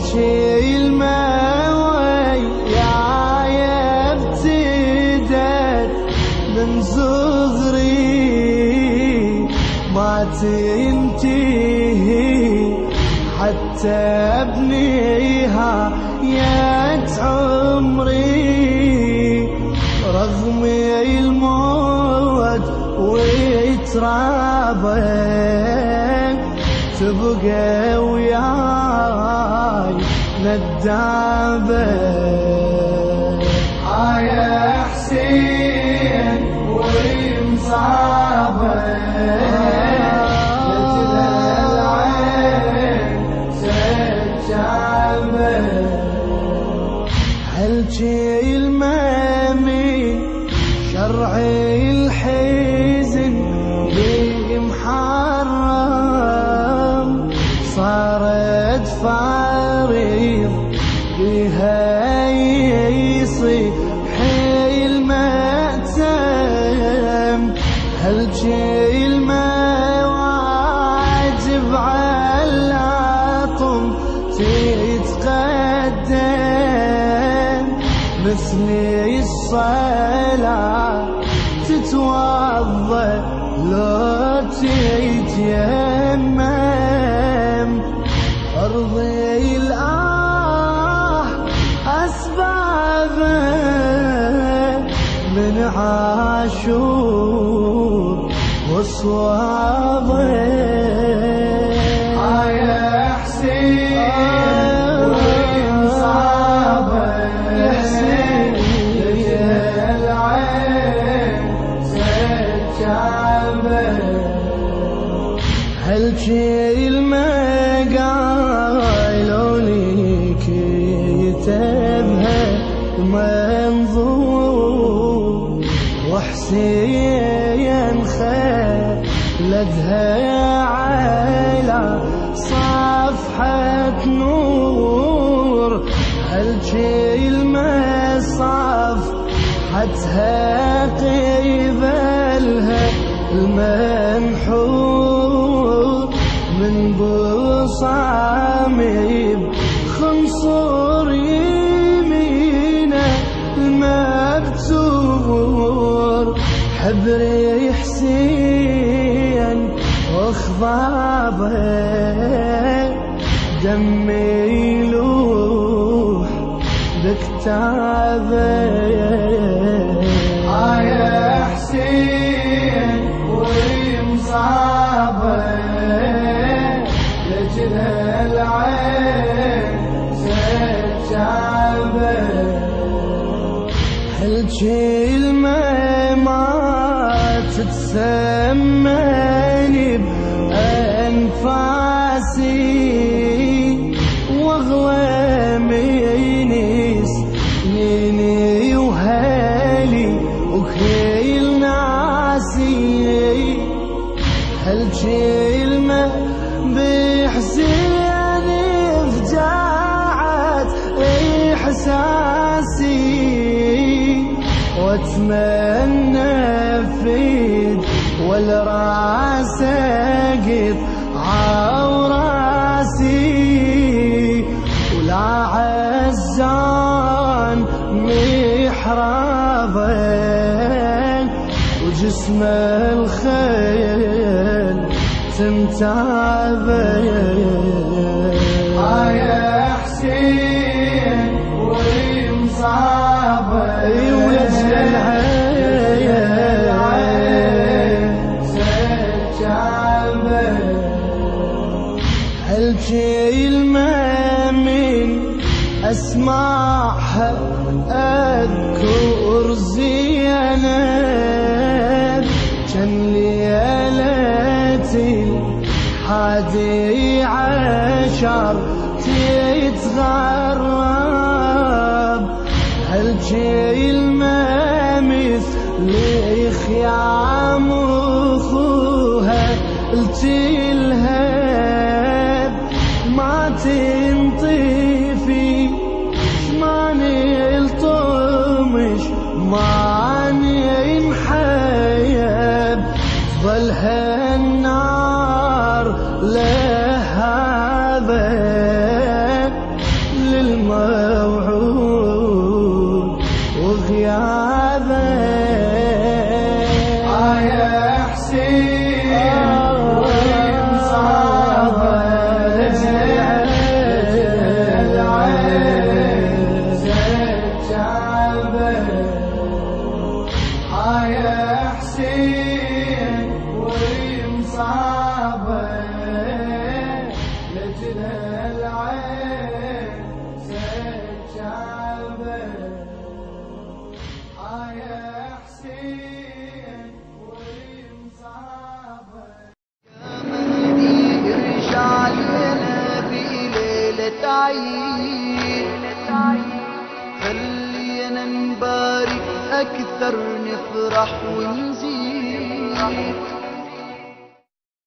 هل كلمة وياي ابتدت من صغري ما تنتهي حتى أبنيها يا عمري. رغم الموت ويترابى تبقى وياي. ندابة يا حسين العين سجابة هل المامي شرعي الحزن واجب على طم تتقدم مثل الصلاة تتوضأ لو تيتيمم أرضي الآه أسبابه من عاشور وصوابه. كتبها منظور وحسين خلدها على صفحة نور. هل كلمة صفحتها قبلها المنحور؟ حبري حسين واخضابه دمي يلوح بكتابه يا حسين ومصابه لجل العين سجابه هل تتسمني بأنفاسي واغلى مينيس نيني وهالي وكيل ناسي هل كلمة بحسين فجاعت إحساسي. وأتمنى والرأس قد عوراسي ولا عزان محرابا وجسم الخيل تنتابه هل كلمة من أسمعها أذكر زينب كان ليلتي الحادي عشر تتغرب. هل كلمة مثل خيام أخوها التلهب تنطيفي ماني الطمش ماني الحيب ظل هالنار لهذا للموعود وغيابه آية آه يا حسين. يا حسين ومصابه لجل العين زجابه يا حسين ومصابه مهدي ارجع لنا في ليلة عيد خلينا نبارك أكثر نفرح ونزيد